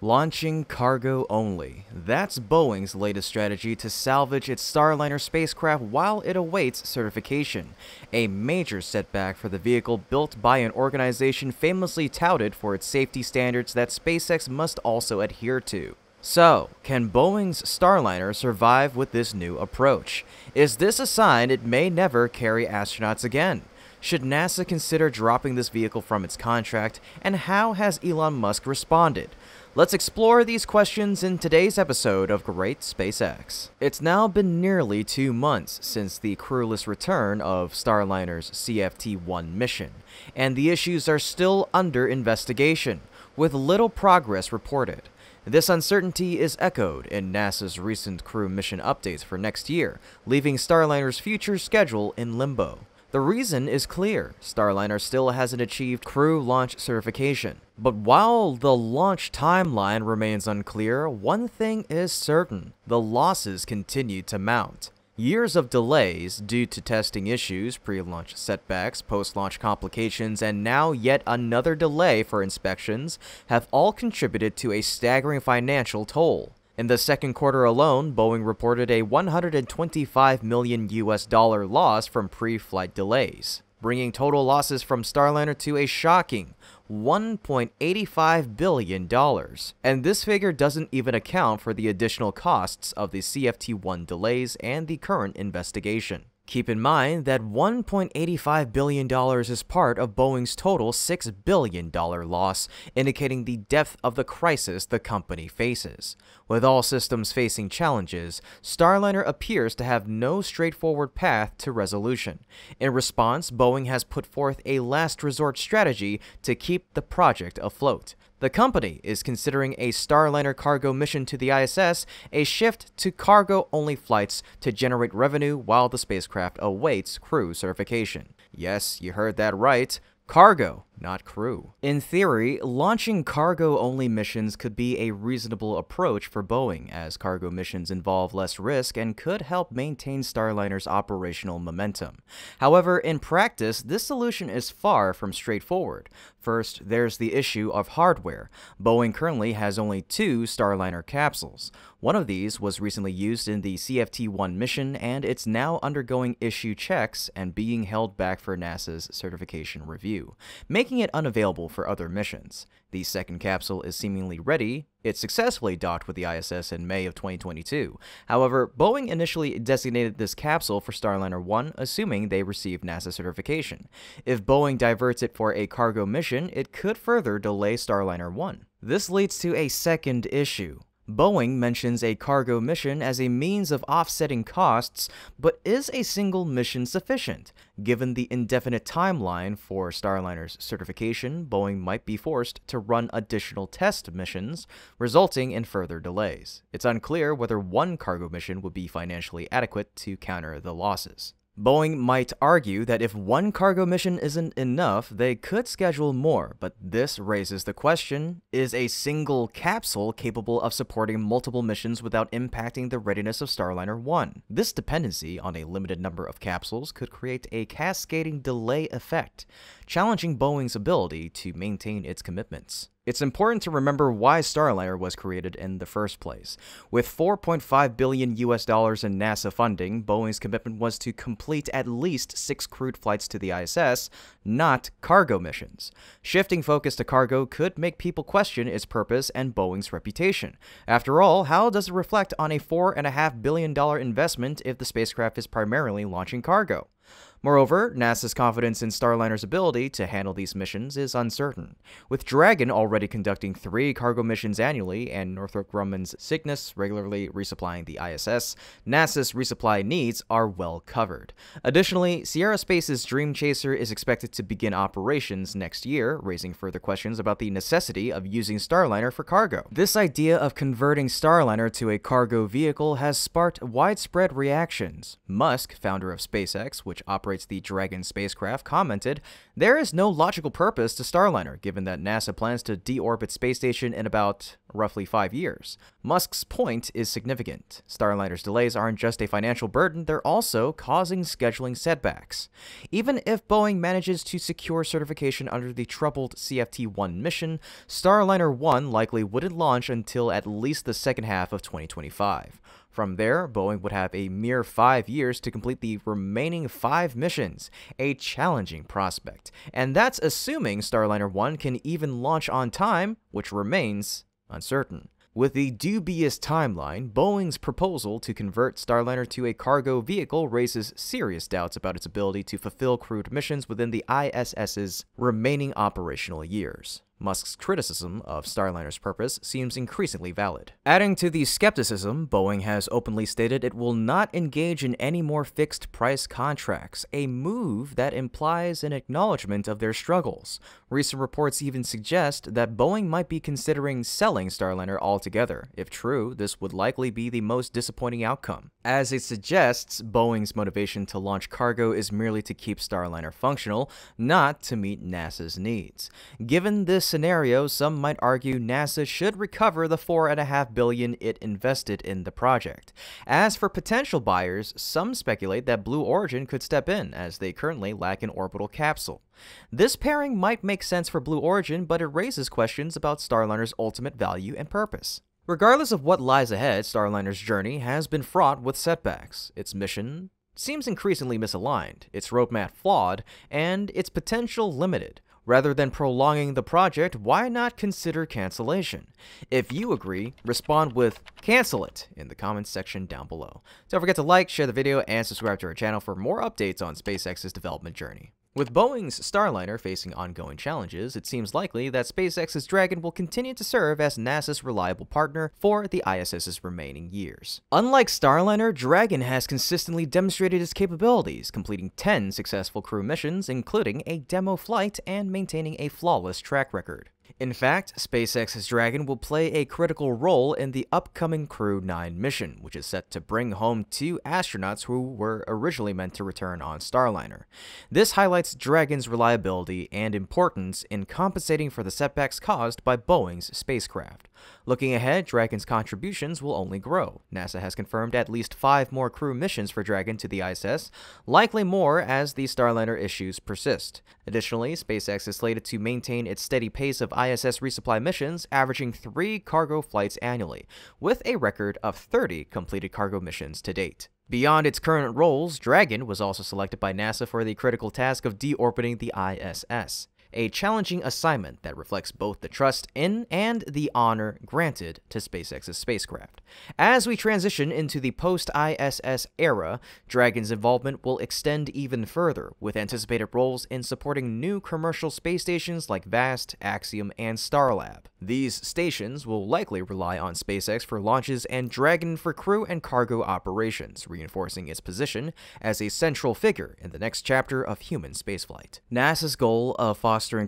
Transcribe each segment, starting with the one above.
Launching cargo only. That's Boeing's latest strategy to salvage its Starliner spacecraft while it awaits certification. A major setback for the vehicle built by an organization famously touted for its safety standards that SpaceX must also adhere to. So, can Boeing's Starliner survive with this new approach? Is this a sign it may never carry astronauts again? Should NASA consider dropping this vehicle from its contract, and how has Elon Musk responded? Let's explore these questions in today's episode of Great SpaceX. It's now been nearly two months since the crewless return of Starliner's CFT 1 mission, and the issues are still under investigation, with little progress reported. This uncertainty is echoed in NASA's recent crew mission updates for next year, leaving Starliner's future schedule in limbo. The reason is clear Starliner still hasn't achieved crew launch certification. But while the launch timeline remains unclear, one thing is certain the losses continue to mount. Years of delays due to testing issues, pre launch setbacks, post launch complications, and now yet another delay for inspections have all contributed to a staggering financial toll. In the second quarter alone, Boeing reported a 125 million US dollar loss from pre-flight delays, bringing total losses from Starliner to a shocking $1.85 billion. And this figure doesn't even account for the additional costs of the CFT-1 delays and the current investigation. Keep in mind that $1.85 billion is part of Boeing's total $6 billion loss, indicating the depth of the crisis the company faces. With all systems facing challenges, Starliner appears to have no straightforward path to resolution. In response, Boeing has put forth a last resort strategy to keep the project afloat. The company is considering a Starliner cargo mission to the ISS, a shift to cargo only flights to generate revenue while the spacecraft awaits crew certification. Yes, you heard that right. Cargo, not crew. In theory, launching cargo only missions could be a reasonable approach for Boeing, as cargo missions involve less risk and could help maintain Starliner's operational momentum. However, in practice, this solution is far from straightforward. First, there's the issue of hardware. Boeing currently has only two Starliner capsules. One of these was recently used in the CFT 1 mission, and it's now undergoing issue checks and being held back for NASA's certification review, making it unavailable for other missions. The second capsule is seemingly ready. It successfully docked with the ISS in May of 2022. However, Boeing initially designated this capsule for Starliner 1, assuming they received NASA certification. If Boeing diverts it for a cargo mission, it could further delay Starliner 1. This leads to a second issue. Boeing mentions a cargo mission as a means of offsetting costs, but is a single mission sufficient? Given the indefinite timeline for Starliner's certification, Boeing might be forced to run additional test missions, resulting in further delays. It's unclear whether one cargo mission would be financially adequate to counter the losses. Boeing might argue that if one cargo mission isn't enough, they could schedule more, but this raises the question is a single capsule capable of supporting multiple missions without impacting the readiness of Starliner 1? This dependency on a limited number of capsules could create a cascading delay effect, challenging Boeing's ability to maintain its commitments. It's important to remember why Starliner was created in the first place. With 4.5 billion US dollars in NASA funding, Boeing's commitment was to complete at least 6 crewed flights to the ISS, not cargo missions. Shifting focus to cargo could make people question its purpose and Boeing's reputation. After all, how does it reflect on a $4.5 billion investment if the spacecraft is primarily launching cargo? Moreover, NASA's confidence in Starliner's ability to handle these missions is uncertain. With Dragon already conducting three cargo missions annually and Northrop Grumman's Cygnus regularly resupplying the ISS, NASA's resupply needs are well covered. Additionally, Sierra Space's Dream Chaser is expected to begin operations next year, raising further questions about the necessity of using Starliner for cargo. This idea of converting Starliner to a cargo vehicle has sparked widespread reactions. Musk, founder of SpaceX, which operates operates the Dragon spacecraft, commented, There is no logical purpose to Starliner, given that NASA plans to deorbit space station in about roughly five years. Musk's point is significant. Starliner's delays aren't just a financial burden, they're also causing scheduling setbacks. Even if Boeing manages to secure certification under the troubled CFT-1 mission, Starliner 1 likely wouldn't launch until at least the second half of 2025. From there, Boeing would have a mere five years to complete the remaining five missions, a challenging prospect. And that's assuming Starliner 1 can even launch on time, which remains uncertain. With the dubious timeline, Boeing's proposal to convert Starliner to a cargo vehicle raises serious doubts about its ability to fulfill crewed missions within the ISS's remaining operational years. Musk's criticism of Starliner's purpose seems increasingly valid. Adding to the skepticism, Boeing has openly stated it will not engage in any more fixed price contracts, a move that implies an acknowledgement of their struggles. Recent reports even suggest that Boeing might be considering selling Starliner altogether. If true, this would likely be the most disappointing outcome. As it suggests, Boeing's motivation to launch cargo is merely to keep Starliner functional, not to meet NASA's needs. Given this scenario, some might argue NASA should recover the 4.5 billion it invested in the project. As for potential buyers, some speculate that Blue Origin could step in, as they currently lack an orbital capsule. This pairing might make sense for Blue Origin, but it raises questions about Starliner's ultimate value and purpose. Regardless of what lies ahead, Starliner's journey has been fraught with setbacks. Its mission seems increasingly misaligned, its roadmap flawed, and its potential limited. Rather than prolonging the project, why not consider cancellation? If you agree, respond with cancel it in the comments section down below. Don't forget to like, share the video, and subscribe to our channel for more updates on SpaceX's development journey. With Boeing's Starliner facing ongoing challenges, it seems likely that SpaceX's Dragon will continue to serve as NASA's reliable partner for the ISS's remaining years. Unlike Starliner, Dragon has consistently demonstrated its capabilities, completing 10 successful crew missions, including a demo flight and maintaining a flawless track record. In fact, SpaceX's Dragon will play a critical role in the upcoming Crew 9 mission, which is set to bring home two astronauts who were originally meant to return on Starliner. This highlights Dragon's reliability and importance in compensating for the setbacks caused by Boeing's spacecraft. Looking ahead, Dragon's contributions will only grow. NASA has confirmed at least five more crew missions for Dragon to the ISS, likely more as the Starliner issues persist. Additionally, SpaceX is slated to maintain its steady pace of ISS resupply missions, averaging three cargo flights annually, with a record of 30 completed cargo missions to date. Beyond its current roles, Dragon was also selected by NASA for the critical task of deorbiting the ISS a challenging assignment that reflects both the trust in and the honor granted to SpaceX's spacecraft. As we transition into the post ISS era, Dragon's involvement will extend even further, with anticipated roles in supporting new commercial space stations like VAST, Axiom, and Starlab. These stations will likely rely on SpaceX for launches and Dragon for crew and cargo operations, reinforcing its position as a central figure in the next chapter of human spaceflight. NASA's goal of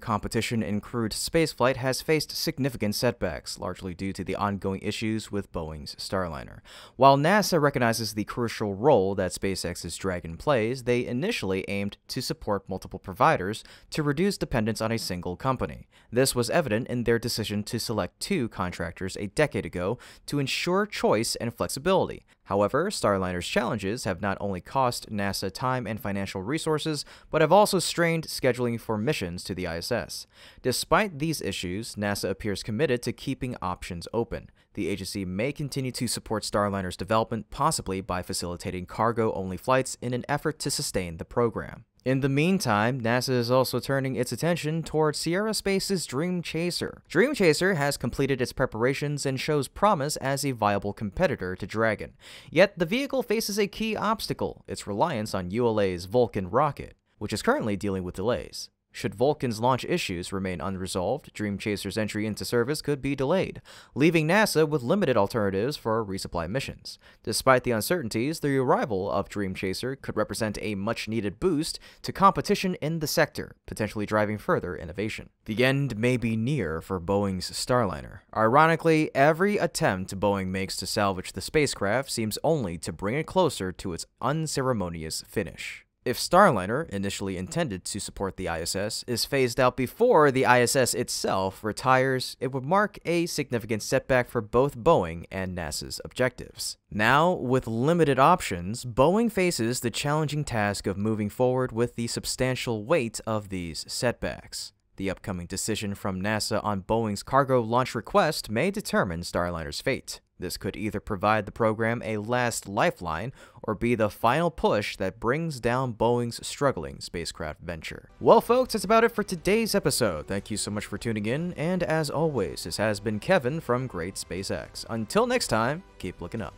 competition in crewed spaceflight has faced significant setbacks, largely due to the ongoing issues with Boeing's Starliner. While NASA recognizes the crucial role that SpaceX's Dragon plays, they initially aimed to support multiple providers to reduce dependence on a single company. This was evident in their decision to select two contractors a decade ago to ensure choice and flexibility. However, Starliner's challenges have not only cost NASA time and financial resources, but have also strained scheduling for missions to the ISS. Despite these issues, NASA appears committed to keeping options open. The agency may continue to support Starliner's development, possibly by facilitating cargo only flights in an effort to sustain the program. In the meantime, NASA is also turning its attention toward Sierra Space's Dream Chaser. Dream Chaser has completed its preparations and shows promise as a viable competitor to Dragon. Yet the vehicle faces a key obstacle, its reliance on ULA's Vulcan rocket, which is currently dealing with delays. Should Vulcan's launch issues remain unresolved, Dream Chaser's entry into service could be delayed, leaving NASA with limited alternatives for resupply missions. Despite the uncertainties, the arrival of Dream Chaser could represent a much needed boost to competition in the sector, potentially driving further innovation. The end may be near for Boeing's Starliner. Ironically, every attempt Boeing makes to salvage the spacecraft seems only to bring it closer to its unceremonious finish. If Starliner, initially intended to support the ISS, is phased out before the ISS itself retires, it would mark a significant setback for both Boeing and NASA's objectives. Now, with limited options, Boeing faces the challenging task of moving forward with the substantial weight of these setbacks. The upcoming decision from NASA on Boeing's cargo launch request may determine Starliner's fate. This could either provide the program a last lifeline or be the final push that brings down Boeing's struggling spacecraft venture. Well, folks, that's about it for today's episode. Thank you so much for tuning in, and as always, this has been Kevin from Great SpaceX. Until next time, keep looking up.